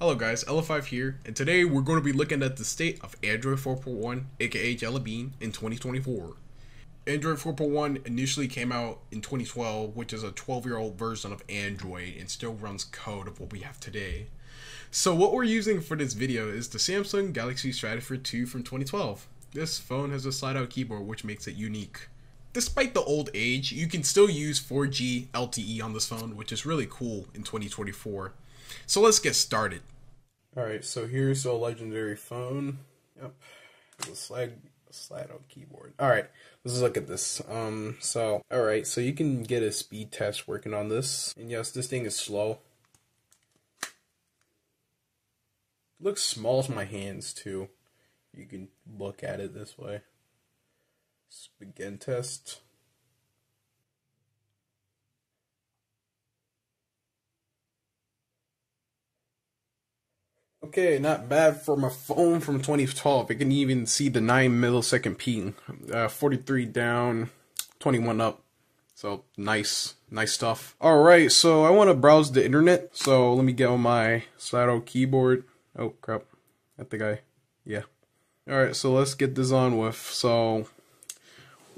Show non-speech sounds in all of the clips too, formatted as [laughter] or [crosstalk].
Hello guys, LF5 here, and today we're going to be looking at the state of Android 4.1, aka Jelly Bean, in 2024. Android 4.1 initially came out in 2012, which is a 12 year old version of Android and still runs code of what we have today. So what we're using for this video is the Samsung Galaxy Stratosphere 2 from 2012. This phone has a slide out keyboard which makes it unique. Despite the old age, you can still use 4G LTE on this phone, which is really cool in 2024. So let's get started. Alright, so here's a legendary phone. Yep. The slide slide out keyboard. Alright, let's look at this. Um so alright, so you can get a speed test working on this. And yes, this thing is slow. It looks small to my hands too. You can look at it this way. Begin test. Okay, not bad for my phone from 2012. I can even see the 9 millisecond ping. Uh, 43 down, 21 up. So, nice, nice stuff. Alright, so I want to browse the internet. So, let me get on my Sato keyboard. Oh, crap. I think I, yeah. Alright, so let's get this on with. So,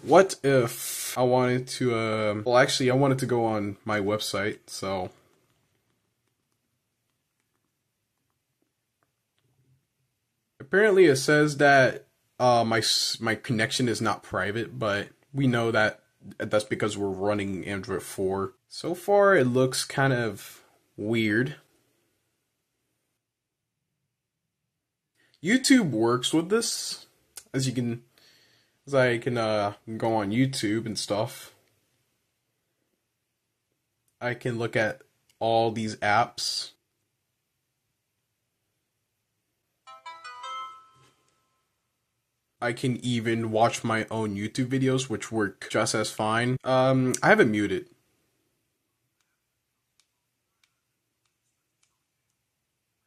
what if I wanted to, uh, well, actually, I wanted to go on my website. So, apparently it says that uh, my my connection is not private, but we know that that's because we're running Android 4. So far, it looks kind of weird. YouTube works with this, as you can, as I can uh, go on YouTube and stuff. I can look at all these apps I can even watch my own YouTube videos, which work just as fine. Um, I have it muted.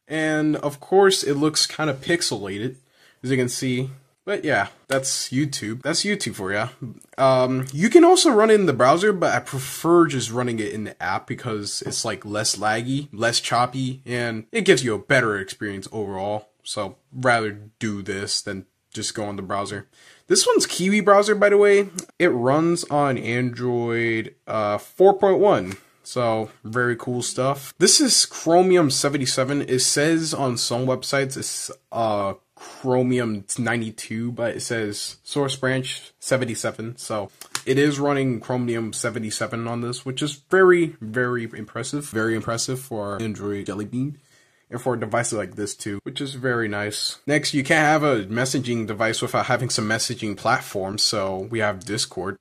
And of course, it looks kind of pixelated, as you can see. But yeah, that's YouTube. That's YouTube for you. Um, you can also run it in the browser, but I prefer just running it in the app because it's like less laggy, less choppy, and it gives you a better experience overall. So rather do this than just go on the browser. This one's Kiwi browser, by the way. It runs on Android uh, 4.1. So, very cool stuff. This is Chromium 77. It says on some websites it's uh, Chromium 92, but it says Source Branch 77. So, it is running Chromium 77 on this, which is very, very impressive. Very impressive for Android Jelly Bean for devices like this too, which is very nice. Next, you can't have a messaging device without having some messaging platforms, so we have Discord.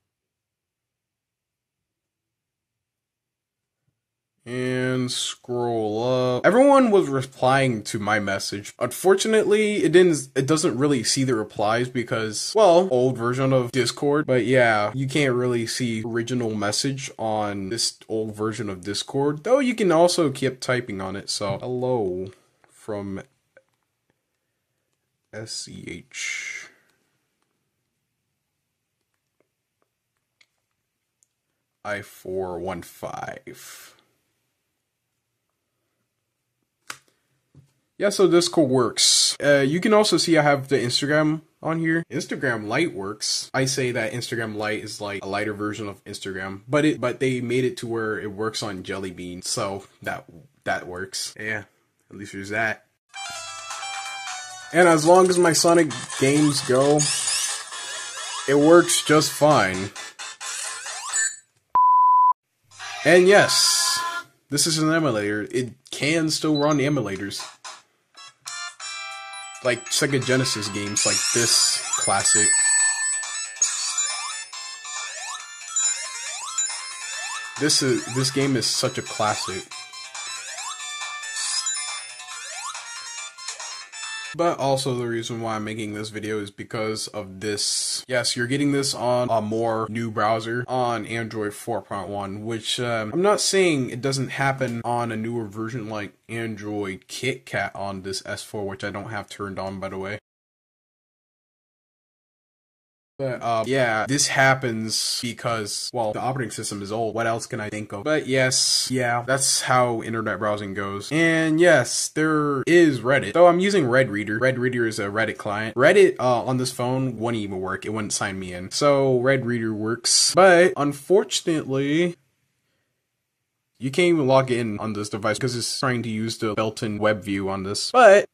And scroll up. Everyone was replying to my message. Unfortunately, it didn't it doesn't really see the replies because well, old version of Discord. But yeah, you can't really see original message on this old version of Discord. Though you can also keep typing on it. So hello from SCH. I415. Yeah, so this Discord works. Uh, you can also see I have the Instagram on here. Instagram Lite works. I say that Instagram Lite is like a lighter version of Instagram, but it but they made it to where it works on Jelly Bean, so that that works. Yeah, at least there's that. And as long as my Sonic games go, it works just fine. And yes, this is an emulator. It can still run emulators like Sega Genesis games like this classic. This is this game is such a classic. But also the reason why I'm making this video is because of this. Yes, you're getting this on a more new browser on Android 4.1, which um, I'm not saying it doesn't happen on a newer version like Android KitKat on this S4, which I don't have turned on by the way. But um, yeah, this happens because well, the operating system is old. What else can I think of? But yes, yeah, that's how internet browsing goes. And yes, there is Reddit. Though I'm using Red Reader. Red Reader is a Reddit client. Reddit uh, on this phone wouldn't even work. It wouldn't sign me in. So Red Reader works. But unfortunately, you can't even log in on this device because it's trying to use the built-in web view on this. But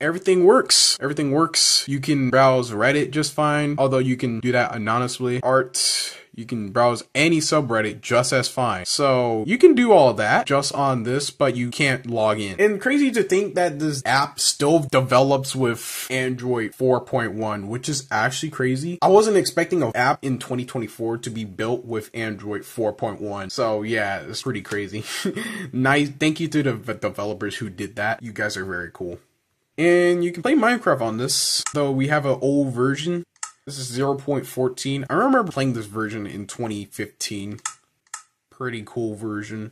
everything works. Everything works. You can browse Reddit just fine, although you can do that anonymously. Art, you can browse any subreddit just as fine. So you can do all that just on this, but you can't log in. And crazy to think that this app still develops with Android 4.1, which is actually crazy. I wasn't expecting an app in 2024 to be built with Android 4.1. So yeah, it's pretty crazy. [laughs] nice. Thank you to the developers who did that. You guys are very cool. And you can play Minecraft on this, though we have an old version. This is 0.14. I remember playing this version in 2015. Pretty cool version.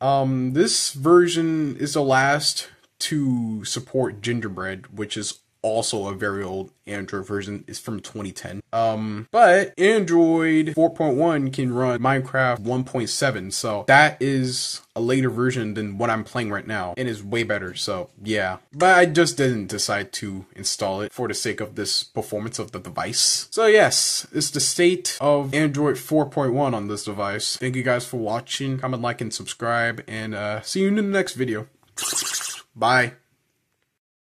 Um, this version is the last to support Gingerbread, which is also a very old Android version. It's from 2010. Um, but Android 4.1 can run Minecraft 1.7, so that is a later version than what I'm playing right now, and is way better. So yeah, but I just didn't decide to install it for the sake of this performance of the device. So yes, it's the state of Android 4.1 on this device. Thank you guys for watching. Comment, like, and subscribe, and uh, see you in the next video. Bye.